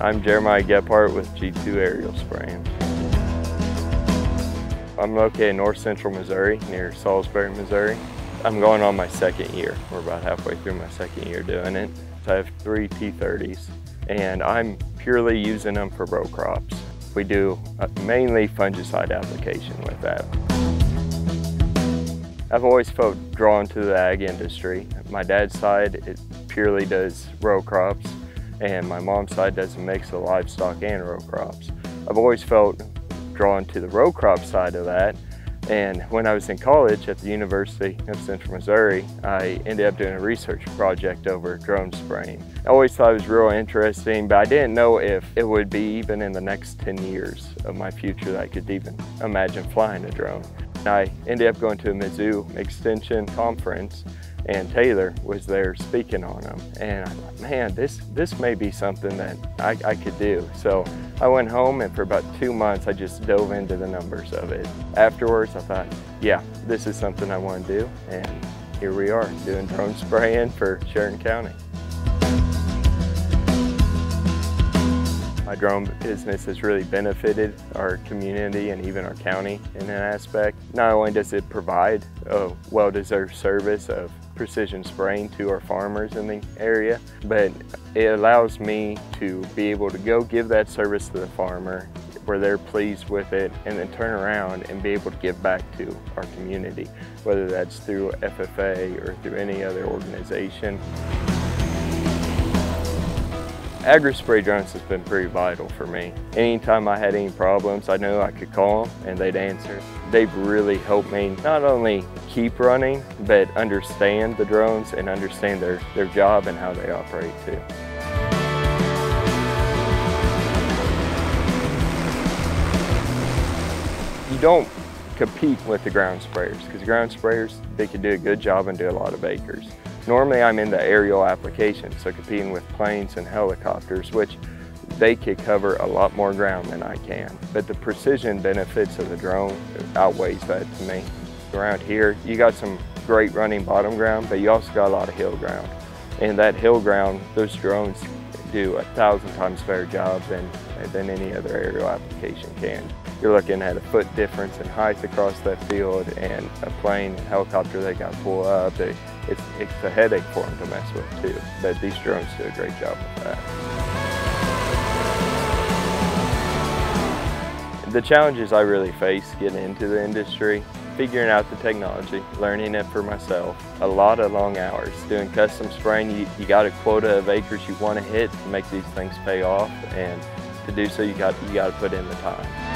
I'm Jeremiah Gebhardt with G2 Aerial Spraying. I'm located in north central Missouri near Salisbury, Missouri. I'm going on my second year. We're about halfway through my second year doing it. I have three T30s and I'm purely using them for row crops. We do uh, mainly fungicide application with that. I've always felt drawn to the ag industry. My dad's side, it purely does row crops and my mom's side does a mix of livestock and row crops. I've always felt drawn to the row crop side of that and when I was in college at the University of Central Missouri, I ended up doing a research project over drone spraying. I always thought it was real interesting, but I didn't know if it would be even in the next 10 years of my future that I could even imagine flying a drone. I ended up going to a Mizzou Extension conference and Taylor was there speaking on them. And I thought, man, this, this may be something that I, I could do. So I went home and for about two months, I just dove into the numbers of it. Afterwards, I thought, yeah, this is something I want to do. And here we are doing drone spraying for Chariton County. My drone business has really benefited our community and even our county in an aspect. Not only does it provide a well-deserved service of precision spraying to our farmers in the area, but it allows me to be able to go give that service to the farmer where they're pleased with it and then turn around and be able to give back to our community, whether that's through FFA or through any other organization. AgriSpray drones has been pretty vital for me. Anytime I had any problems, I knew I could call them and they'd answer. They've really helped me not only keep running, but understand the drones and understand their, their job and how they operate too. You don't compete with the ground sprayers because ground sprayers, they can do a good job and do a lot of acres. Normally I'm in the aerial application, so competing with planes and helicopters, which they could cover a lot more ground than I can. But the precision benefits of the drone outweighs that to me. Around here, you got some great running bottom ground, but you also got a lot of hill ground. And that hill ground, those drones do a thousand times better job than, than any other aerial application can. You're looking at a foot difference in height across that field and a plane, helicopter they got to pull up. They, it's, it's a headache for them to mess with too. But these drones do a great job with that. The challenges I really face getting into the industry, figuring out the technology, learning it for myself, a lot of long hours. Doing custom spraying, you, you got a quota of acres you want to hit to make these things pay off, and to do so you got, you got to put in the time.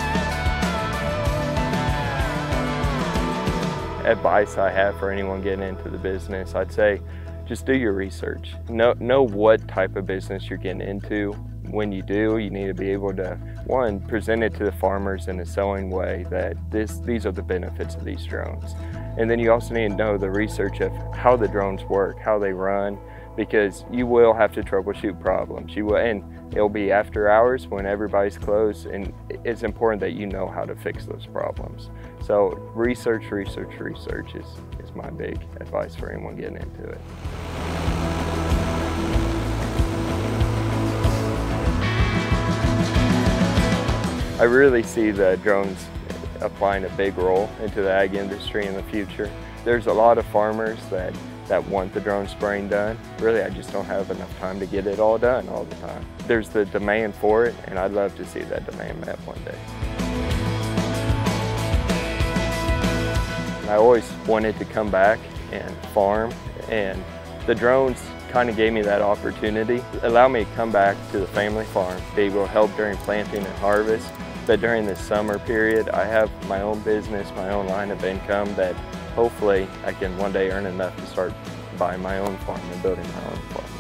Advice I have for anyone getting into the business, I'd say just do your research. Know, know what type of business you're getting into. When you do, you need to be able to, one, present it to the farmers in a selling way that this, these are the benefits of these drones. And then you also need to know the research of how the drones work, how they run, because you will have to troubleshoot problems. You will, and it'll be after hours when everybody's closed, and it's important that you know how to fix those problems. So research, research, research is, is my big advice for anyone getting into it. I really see the drones applying a big role into the ag industry in the future. There's a lot of farmers that that want the drone spraying done. Really, I just don't have enough time to get it all done all the time. There's the demand for it, and I'd love to see that demand met one day. I always wanted to come back and farm, and the drones kind of gave me that opportunity. Allow me to come back to the family farm, be able to help during planting and harvest. But during the summer period, I have my own business, my own line of income that hopefully I can one day earn enough to start buying my own farm and building my own farm.